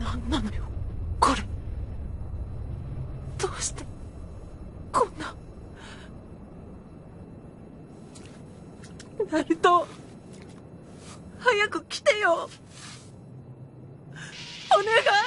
何なのよ。これ。どうして？こんな。ナルト。早く来てよ。お願い。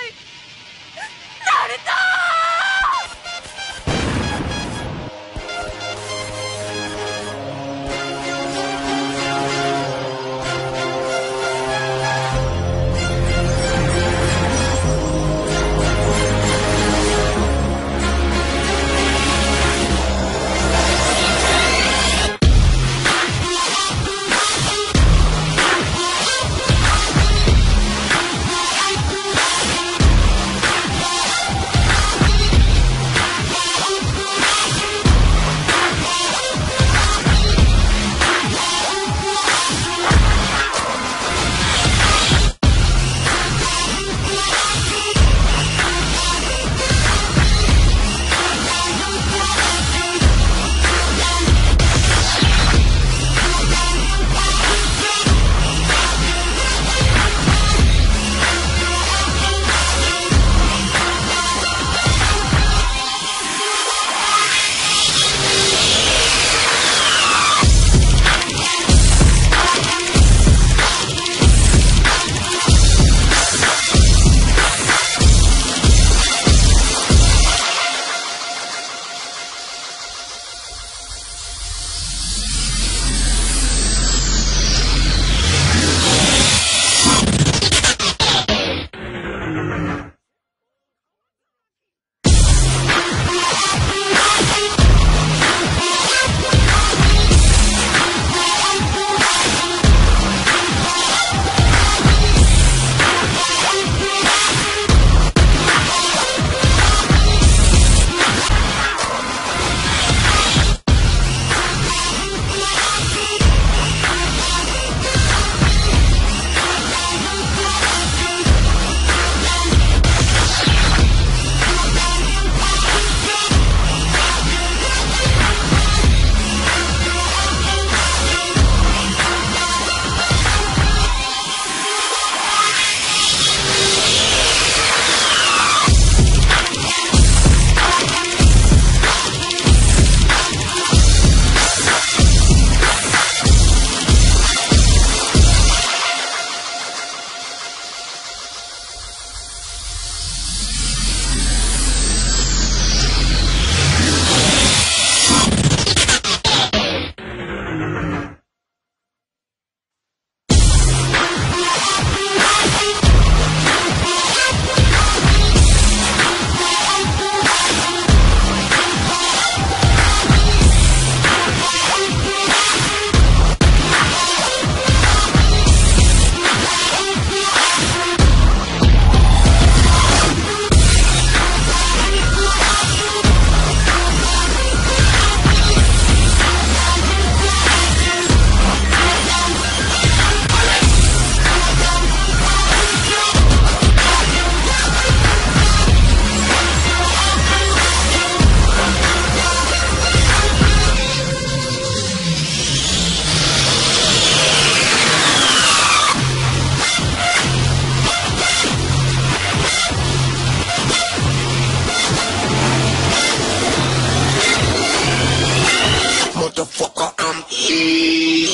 She